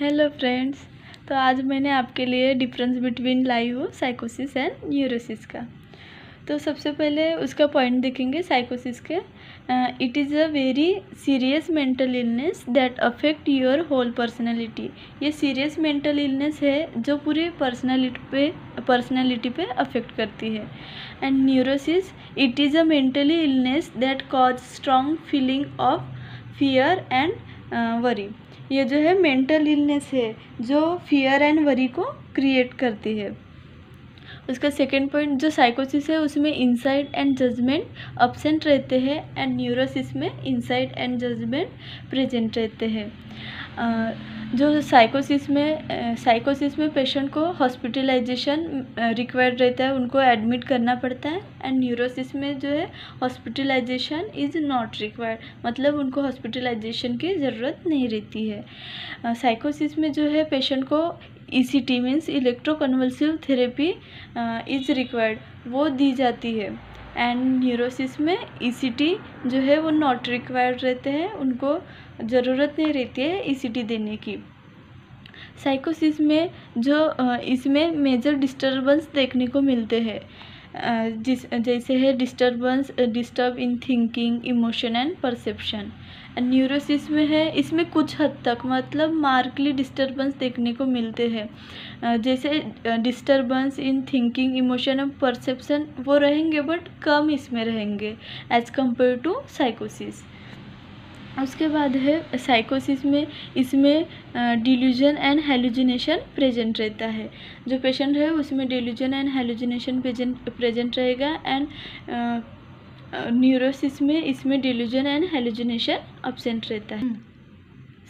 Hello friends तो आज मैंने आपके लिए डिफरेंस बिटवीन लाइव साइकोसिस एंड न्यूरोसिस का। तो सबसे पहले उसका पॉइंट देखेंगे साइकोसिस के। It is a very serious mental illness that affect your whole personality ये सीरियस मेंटल इलनेस है जो पूरी पर्सनैलिटी पे पर्सनैलिटी पे अफेक्ट करती है। And neurosis it is a mentally illness that cause strong feeling of fear and worry ये जो है मेंटल इलनेस है, जो फियर एंड वरी को क्रिएट करती है। उसका सेकेंड पॉइंट जो साइकोसिस है, उसमें इंसाइट एंड जजमेंट अब्सेंट रहते हैं एंड न्यूरोसिस में इंसाइट एंड जजमेंट प्रेजेंट रहते हैं। जो साइकोसिस में साइकोसिस में पेशेंट को हॉस्पिटलाइजेशन रिक्वायर्ड रहता है, उनको एडमिट करना पड़ता है एंड न्यूरोसिस में जो है हॉस्पिटलाइजेशन इज़ नॉट रिक्वायर्ड मतलब उनको हॉस्पिटलाइजेशन की ज़रूरत नहीं रहती है। साइकोसिस में जो है पेशेंट को E C T means electroconvulsive therapy is required वो दी जाती है। एंड न्यूरोसिस में ई सी टी जो है वो नॉट रिक्वायर्ड रहते हैं, उनको ज़रूरत नहीं रहती है ई सी टी देने की। साइकोसिस में जो इसमें मेजर डिस्टर्बेंस देखने को मिलते हैं। जिस, जैसे है disturbance disturb in thinking emotion and perception neurosis में है, इसमें कुछ हद तक मतलब मार्कली डिस्टर्बेंस देखने को मिलते हैं। जैसे disturbance in thinking emotion and perception वो रहेंगे बट कम इसमें रहेंगे एज कंपेयर टू साइकोसिस उसके बाद है साइकोसिस में इसमें डिल्यूजन एंड हेलुजिनेशन प्रेजेंट रहता है। जो पेशेंट है, उसमें delusion and hallucination present present रहेगा एंड न्यूरोसिस में इसमें डिल्यूजन एंड हेलुजिनेशन अब्सेंट रहता है।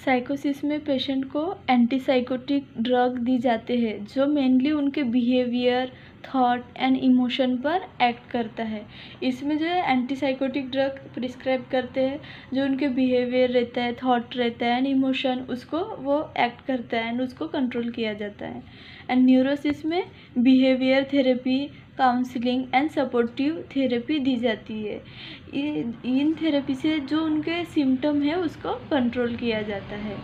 साइकोसिस में पेशेंट को एंटीसाइकोटिक ड्रग दी जाते हैं, जो मेनली उनके बिहेवियर थॉट एंड इमोशन पर एक्ट करता है। इसमें जो है एंटीसाइकोटिक ड्रग प्रिस्क्राइब करते हैं, जो उनके बिहेवियर रहता है थॉट रहता है एंड इमोशन उसको वो एक्ट करता है एंड उसको कंट्रोल किया जाता है। एंड न्यूरोसिस में behaviour therapy counselling and supportive therapy दी जाती है। इन थेरेपी से जो उनके सिम्टम है, उसको कंट्रोल किया जाता है।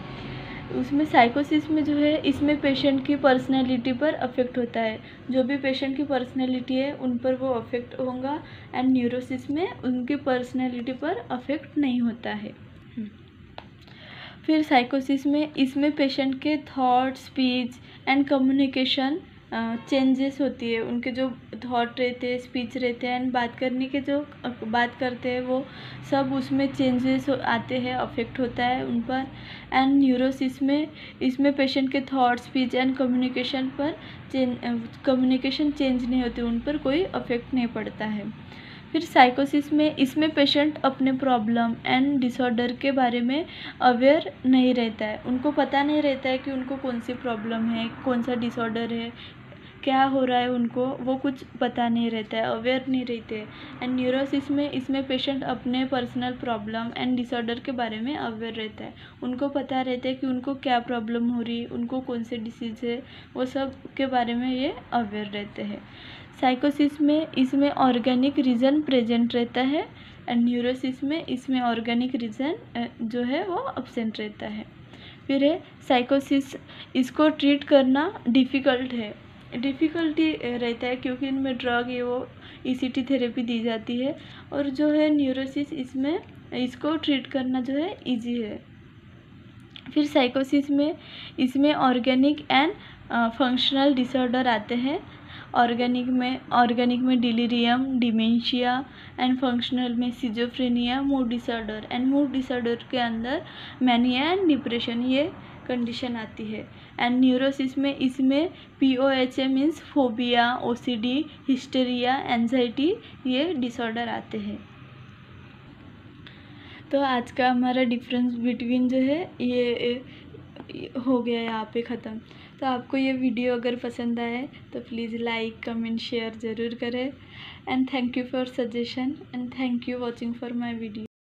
उसमें साइकोसिस में जो है, इसमें पेशेंट की पर्सनैलिटी पर अफेक्ट होता है। जो भी पेशेंट की पर्सनैलिटी है, उन पर वो अफेक्ट होगा एंड न्यूरोसिस में उनकी पर्सनैलिटी पर अफेक्ट नहीं होता है। फिर साइकोसिस में इसमें पेशेंट के thought speech and communication changes होती है। उनके जो थॉट रहते हैं स्पीच रहते हैं एंड बात करने के जो बात करते हैं, वो सब उसमें चेंजेस आते हैं अफेक्ट होता है उन पर। एंड न्यूरोसिस में, इसमें पेशेंट के थॉट स्पीच एंड कम्युनिकेशन पर चेंज कम्युनिकेशन चेंज नहीं होते, उन पर कोई अफेक्ट नहीं पड़ता है। फिर साइकोसिस में इसमें पेशेंट अपने प्रॉब्लम एंड डिसऑर्डर के बारे में अवेयर नहीं रहता है। उनको पता नहीं रहता है कि उनको कौन सी प्रॉब्लम है, कौन सा डिसऑर्डर है क्या हो रहा है उनको, वो कुछ पता नहीं रहता है अवेयर नहीं रहते एंड न्यूरोसिस में, इसमें पेशेंट अपने पर्सनल प्रॉब्लम एंड डिसऑर्डर के बारे में अवेयर रहता है। उनको पता रहता है कि उनको क्या प्रॉब्लम हो रही, उनको कौन से डिसीज़ है, वो सब के बारे में ये अवेयर रहते हैं। साइकोसिस में, इसमें ऑर्गेनिक रीज़न प्रेजेंट रहता है एंड न्यूरोसिस में, इसमें ऑर्गेनिक रीज़न जो है वो अब्सेंट रहता है। फिर है साइकोसिस इसको ट्रीट करना डिफ़िकल्ट है। डिफ़िकल्टी रहता है क्योंकि इनमें ड्रग है वो ईसीटी थेरेपी दी जाती है और जो है न्यूरोसिस इसमें, इसको ट्रीट करना जो है इजी है। फिर साइकोसिस में, इसमें ऑर्गेनिक एंड फंक्शनल डिसऑर्डर आते हैं। ऑर्गेनिक में ऑर्गेनिक में डिलीरियम, डिमेंशिया एंड फंक्शनल में schizophrenia, mood disorder and mood disorder के अंदर मैनिया एंड डिप्रेशन, ये कंडीशन आती है। एंड न्यूरोसिस में इसमें P O H A means phobia O C D hysteria anxiety ये डिसऑर्डर आते हैं। तो आज का हमारा डिफरेंस बिटवीन जो है, ये हो गया यहाँ पे ख़त्म। तो आपको ये वीडियो अगर पसंद आए तो प्लीज़ लाइक कमेंट शेयर ज़रूर करें। And thank you for suggestion and thank you watching for my video